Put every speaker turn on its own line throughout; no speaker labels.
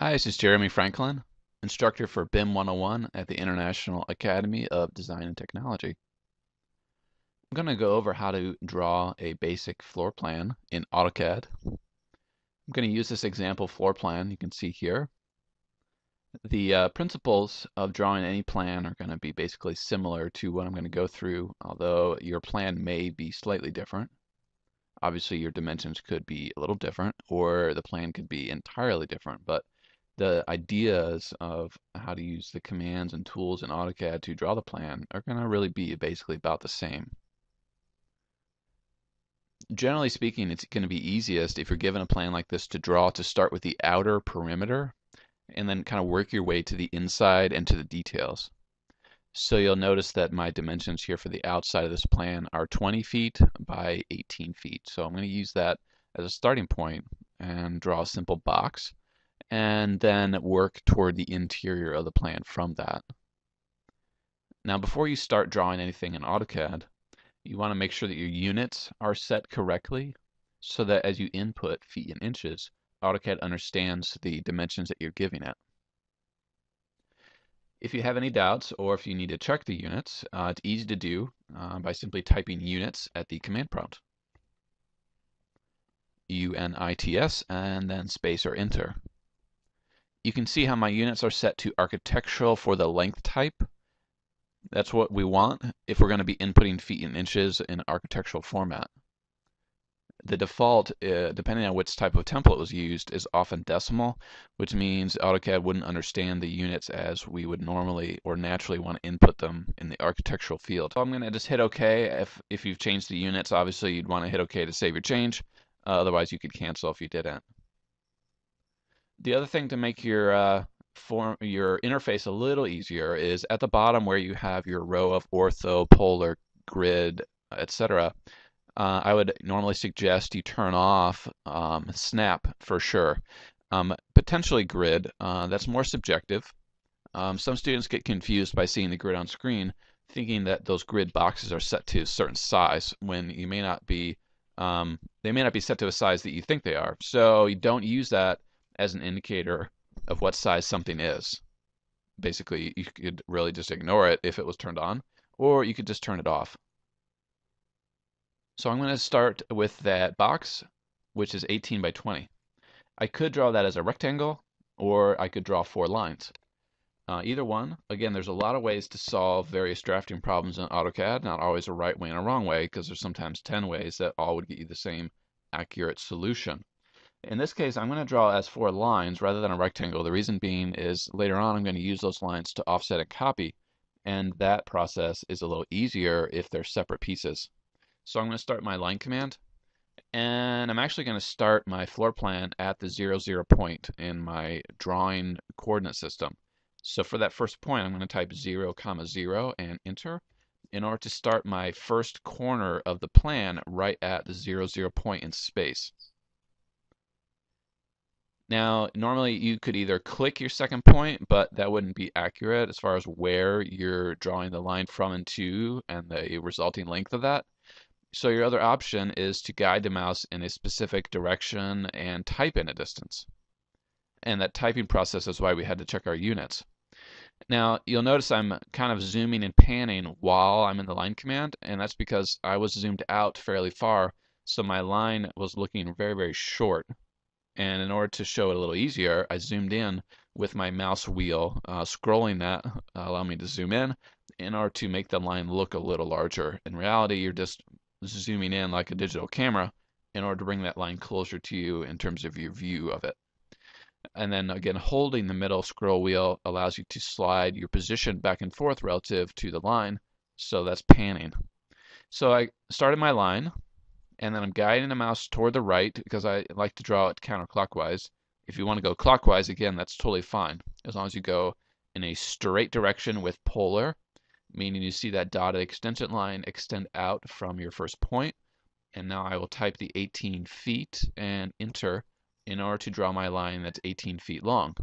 Hi, this is Jeremy Franklin, instructor for BIM 101 at the International Academy of Design and Technology. I'm going to go over how to draw a basic floor plan in AutoCAD. I'm going to use this example floor plan you can see here. The uh, principles of drawing any plan are going to be basically similar to what I'm going to go through, although your plan may be slightly different. Obviously, your dimensions could be a little different, or the plan could be entirely different, but the ideas of how to use the commands and tools in AutoCAD to draw the plan are going to really be basically about the same. Generally speaking, it's going to be easiest if you're given a plan like this to draw to start with the outer perimeter and then kind of work your way to the inside and to the details. So you'll notice that my dimensions here for the outside of this plan are 20 feet by 18 feet. So I'm going to use that as a starting point and draw a simple box and then work toward the interior of the plan from that. Now before you start drawing anything in AutoCAD, you want to make sure that your units are set correctly so that as you input feet and inches, AutoCAD understands the dimensions that you're giving it. If you have any doubts or if you need to check the units, uh, it's easy to do uh, by simply typing units at the command prompt. U-N-I-T-S and then space or enter. You can see how my units are set to architectural for the length type. That's what we want if we're going to be inputting feet and inches in architectural format. The default, uh, depending on which type of template was used, is often decimal, which means AutoCAD wouldn't understand the units as we would normally or naturally want to input them in the architectural field. So I'm going to just hit OK. If, if you've changed the units, obviously you'd want to hit OK to save your change. Uh, otherwise, you could cancel if you didn't. The other thing to make your uh, form your interface a little easier is at the bottom where you have your row of ortho, polar, grid, etc. Uh, I would normally suggest you turn off um, snap for sure. Um, potentially grid, uh, that's more subjective. Um, some students get confused by seeing the grid on screen, thinking that those grid boxes are set to a certain size when you may not be. Um, they may not be set to a size that you think they are. So you don't use that as an indicator of what size something is. Basically, you could really just ignore it if it was turned on, or you could just turn it off. So I'm going to start with that box, which is 18 by 20. I could draw that as a rectangle, or I could draw four lines. Uh, either one. Again, there's a lot of ways to solve various drafting problems in AutoCAD, not always a right way and a wrong way, because there's sometimes 10 ways that all would get you the same accurate solution. In this case, I'm going to draw as four lines rather than a rectangle. The reason being is later on I'm going to use those lines to offset a copy, and that process is a little easier if they're separate pieces. So I'm going to start my line command, and I'm actually going to start my floor plan at the zero zero point in my drawing coordinate system. So for that first point, I'm going to type 0, comma 0 and enter in order to start my first corner of the plan right at the 0, 0 point in space. Now, normally you could either click your second point, but that wouldn't be accurate as far as where you're drawing the line from and to and the resulting length of that. So your other option is to guide the mouse in a specific direction and type in a distance. And that typing process is why we had to check our units. Now, you'll notice I'm kind of zooming and panning while I'm in the line command, and that's because I was zoomed out fairly far, so my line was looking very, very short. And in order to show it a little easier, I zoomed in with my mouse wheel, uh, scrolling that uh, allow me to zoom in in order to make the line look a little larger. In reality, you're just zooming in like a digital camera in order to bring that line closer to you in terms of your view of it. And then again, holding the middle scroll wheel allows you to slide your position back and forth relative to the line. So that's panning. So I started my line, and then I'm guiding the mouse toward the right because I like to draw it counterclockwise. If you want to go clockwise, again, that's totally fine, as long as you go in a straight direction with polar, meaning you see that dotted extension line extend out from your first point. And now I will type the 18 feet and enter in order to draw my line that's 18 feet long.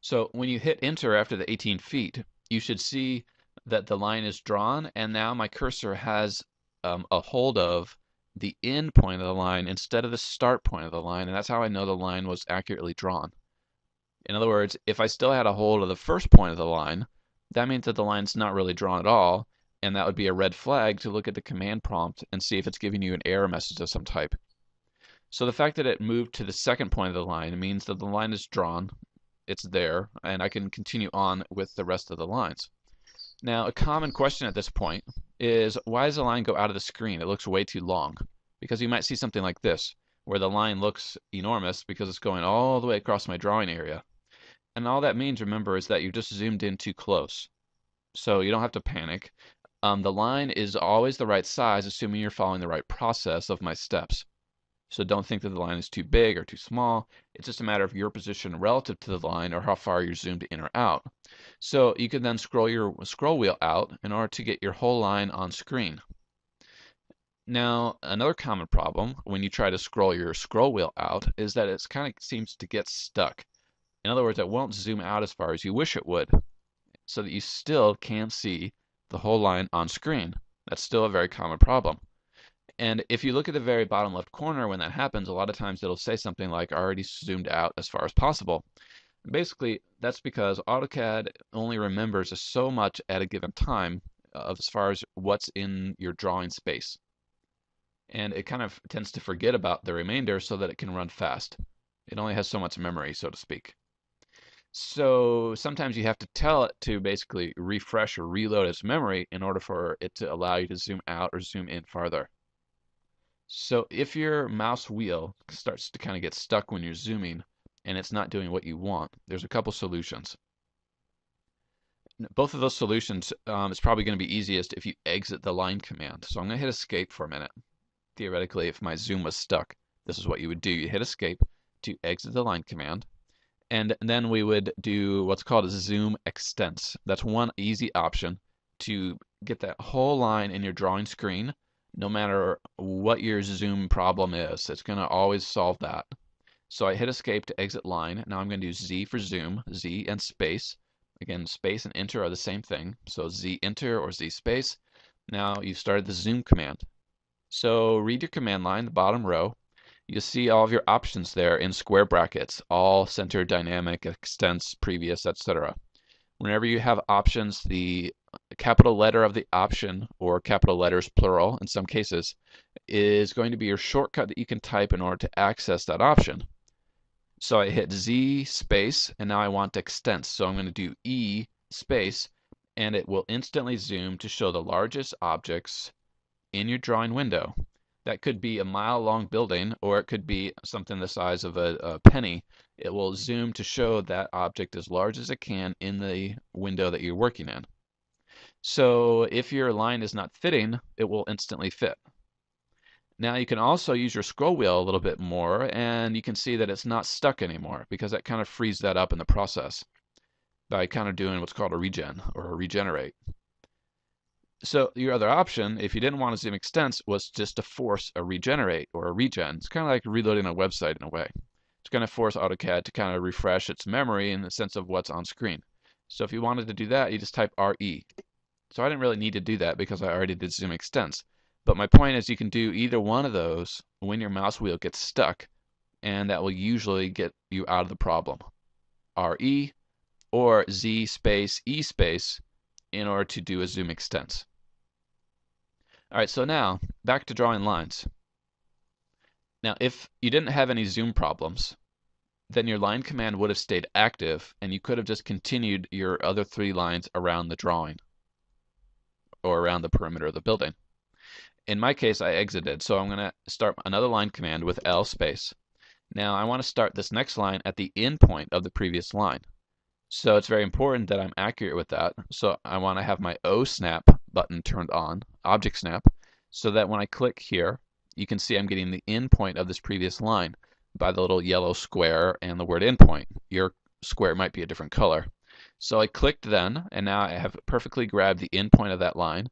So when you hit enter after the 18 feet, you should see that the line is drawn and now my cursor has um, a hold of the end point of the line instead of the start point of the line, and that's how I know the line was accurately drawn. In other words, if I still had a hold of the first point of the line, that means that the line's not really drawn at all, and that would be a red flag to look at the command prompt and see if it's giving you an error message of some type. So the fact that it moved to the second point of the line means that the line is drawn, it's there, and I can continue on with the rest of the lines. Now, a common question at this point is why does the line go out of the screen? It looks way too long. Because you might see something like this, where the line looks enormous because it's going all the way across my drawing area. And all that means, remember, is that you just zoomed in too close. So you don't have to panic. Um, the line is always the right size, assuming you're following the right process of my steps. So don't think that the line is too big or too small. It's just a matter of your position relative to the line or how far you're zoomed in or out. So you can then scroll your scroll wheel out in order to get your whole line on screen. Now, another common problem when you try to scroll your scroll wheel out is that it kind of seems to get stuck. In other words, it won't zoom out as far as you wish it would, so that you still can't see the whole line on screen. That's still a very common problem. And if you look at the very bottom left corner when that happens, a lot of times it'll say something like already zoomed out as far as possible. Basically, that's because AutoCAD only remembers so much at a given time as far as what's in your drawing space. And it kind of tends to forget about the remainder so that it can run fast. It only has so much memory, so to speak. So sometimes you have to tell it to basically refresh or reload its memory in order for it to allow you to zoom out or zoom in farther. So if your mouse wheel starts to kind of get stuck when you're zooming and it's not doing what you want, there's a couple solutions. Both of those solutions um, is probably going to be easiest if you exit the line command. So I'm going to hit escape for a minute. Theoretically, if my zoom was stuck, this is what you would do. You hit escape to exit the line command and then we would do what's called a zoom extents. That's one easy option to get that whole line in your drawing screen, no matter what your zoom problem is. It's going to always solve that. So I hit escape to exit line. Now I'm going to do Z for zoom, Z and space. Again, space and enter are the same thing. So Z enter or Z space. Now you've started the zoom command. So read your command line, the bottom row, you see all of your options there in square brackets, all center, dynamic, extents, previous, etc. Whenever you have options, the capital letter of the option, or capital letters plural in some cases, is going to be your shortcut that you can type in order to access that option. So I hit Z space, and now I want extents. So I'm going to do E space, and it will instantly zoom to show the largest objects in your drawing window. That could be a mile long building, or it could be something the size of a, a, penny. It will zoom to show that object as large as it can in the window that you're working in. So if your line is not fitting, it will instantly fit. Now you can also use your scroll wheel a little bit more and you can see that it's not stuck anymore because that kind of frees that up in the process by kind of doing what's called a regen or a regenerate. So your other option, if you didn't want to zoom extents, was just to force a regenerate or a regen. It's kind of like reloading a website in a way. It's going to force AutoCAD to kind of refresh its memory in the sense of what's on screen. So if you wanted to do that, you just type RE. So I didn't really need to do that because I already did zoom extents. But my point is you can do either one of those when your mouse wheel gets stuck, and that will usually get you out of the problem. RE or Z space E space in order to do a zoom extents. All right, so now back to drawing lines. Now, if you didn't have any zoom problems, then your line command would have stayed active and you could have just continued your other three lines around the drawing or around the perimeter of the building. In my case, I exited, so I'm going to start another line command with L space. Now, I want to start this next line at the end point of the previous line. So it's very important that I'm accurate with that. So I want to have my O snap button turned on, object snap, so that when I click here, you can see I'm getting the endpoint of this previous line by the little yellow square and the word endpoint. Your square might be a different color. So I clicked then, and now I have perfectly grabbed the endpoint of that line.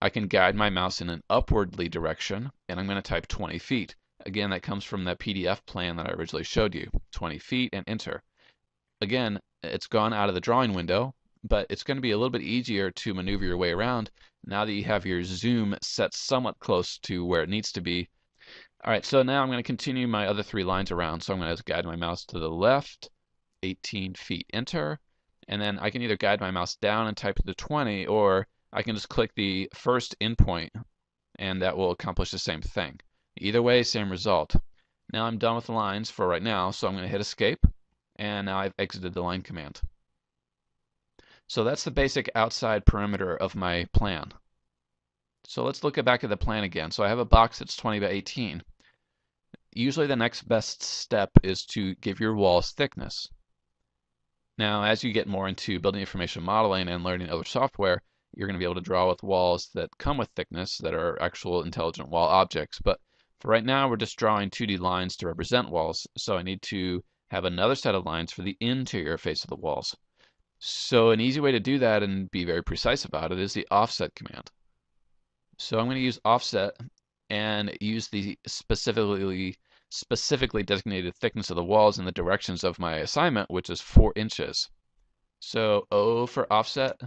I can guide my mouse in an upwardly direction, and I'm going to type 20 feet. Again, that comes from that PDF plan that I originally showed you. 20 feet and enter. Again, it's gone out of the drawing window, but it's going to be a little bit easier to maneuver your way around now that you have your zoom set somewhat close to where it needs to be. All right, so now I'm going to continue my other three lines around. So I'm going to guide my mouse to the left 18 feet, enter, and then I can either guide my mouse down and type the 20, or I can just click the first endpoint, and that will accomplish the same thing. Either way, same result. Now I'm done with the lines for right now, so I'm going to hit escape, and now I've exited the line command. So that's the basic outside perimeter of my plan. So let's look back at the plan again. So I have a box that's 20 by 18. Usually the next best step is to give your walls thickness. Now, as you get more into building information modeling and learning other software, you're going to be able to draw with walls that come with thickness that are actual intelligent wall objects. But for right now, we're just drawing 2D lines to represent walls. So I need to have another set of lines for the interior face of the walls. So an easy way to do that and be very precise about it is the offset command. So I'm going to use offset and use the specifically specifically designated thickness of the walls in the directions of my assignment, which is 4 inches. So O for offset,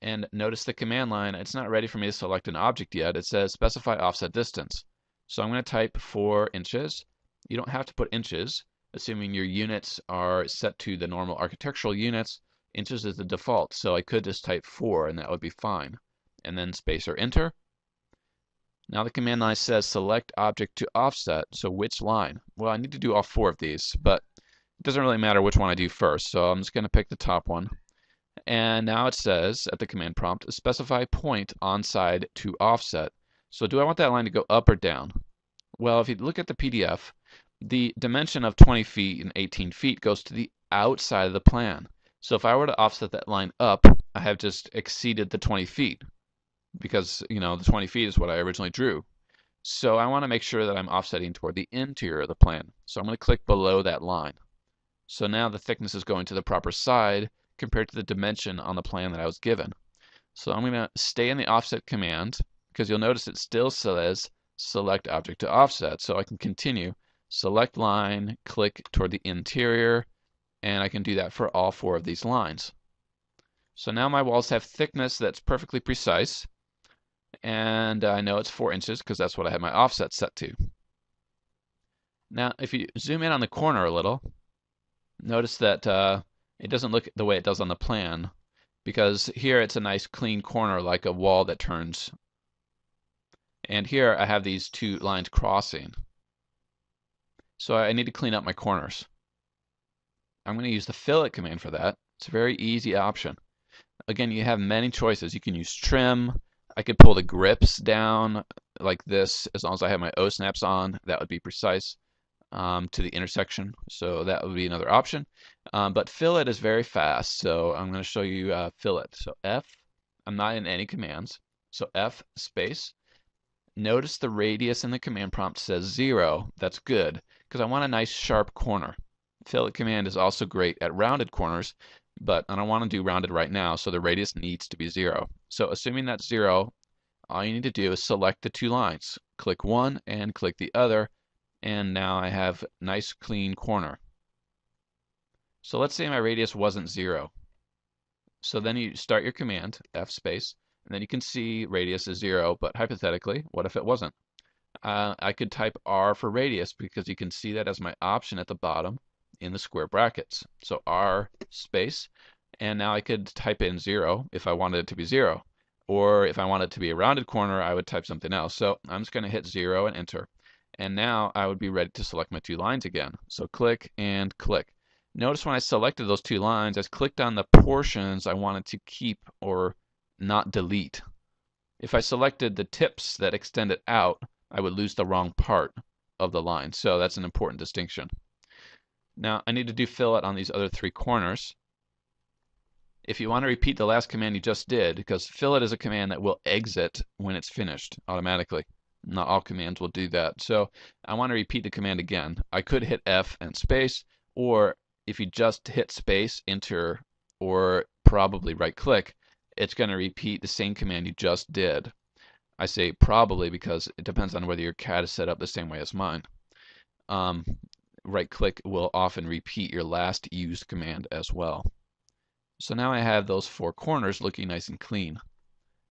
and notice the command line, it's not ready for me to select an object yet. It says specify offset distance. So I'm going to type 4 inches. You don't have to put inches, assuming your units are set to the normal architectural units. Inches is the default, so I could just type 4 and that would be fine and then space or enter. Now the command line says select object to offset, so which line? Well, I need to do all four of these, but it doesn't really matter which one I do first, so I'm just going to pick the top one. And now it says at the command prompt, specify point on side to offset. So do I want that line to go up or down? Well, if you look at the PDF, the dimension of 20 feet and 18 feet goes to the outside of the plan. So if I were to offset that line up, I have just exceeded the 20 feet because you know the 20 feet is what I originally drew. So I want to make sure that I'm offsetting toward the interior of the plan. So I'm going to click below that line. So now the thickness is going to the proper side compared to the dimension on the plan that I was given. So I'm going to stay in the offset command because you'll notice it still says select object to offset. So I can continue, select line, click toward the interior, and I can do that for all four of these lines. So now my walls have thickness that's perfectly precise and I know it's 4 inches because that's what I have my offset set to. Now, if you zoom in on the corner a little, notice that uh, it doesn't look the way it does on the plan because here it's a nice clean corner like a wall that turns. And here I have these two lines crossing. So I need to clean up my corners. I'm going to use the fillet command for that. It's a very easy option. Again, you have many choices. You can use trim, I could pull the grips down like this as long as I have my O snaps on. That would be precise um, to the intersection. So that would be another option. Um, but fillet is very fast. So I'm going to show you uh, fillet. So F, I'm not in any commands. So F space. Notice the radius in the command prompt says zero. That's good because I want a nice sharp corner. Fillet command is also great at rounded corners but I don't want to do rounded right now, so the radius needs to be zero. So assuming that's zero, all you need to do is select the two lines. Click one and click the other, and now I have nice clean corner. So let's say my radius wasn't zero. So then you start your command, F space, and then you can see radius is zero, but hypothetically, what if it wasn't? Uh, I could type R for radius because you can see that as my option at the bottom in the square brackets. So R space, and now I could type in zero if I wanted it to be zero. Or if I wanted it to be a rounded corner, I would type something else. So I'm just going to hit zero and enter. And now I would be ready to select my two lines again. So click and click. Notice when I selected those two lines, I clicked on the portions I wanted to keep or not delete. If I selected the tips that extended out, I would lose the wrong part of the line. So that's an important distinction. Now I need to do fillet on these other three corners. If you want to repeat the last command you just did, because fillet is a command that will exit when it's finished automatically. Not all commands will do that. So I want to repeat the command again. I could hit F and space, or if you just hit space, enter, or probably right click, it's going to repeat the same command you just did. I say probably because it depends on whether your CAD is set up the same way as mine. Um, right click will often repeat your last used command as well. So now I have those four corners looking nice and clean.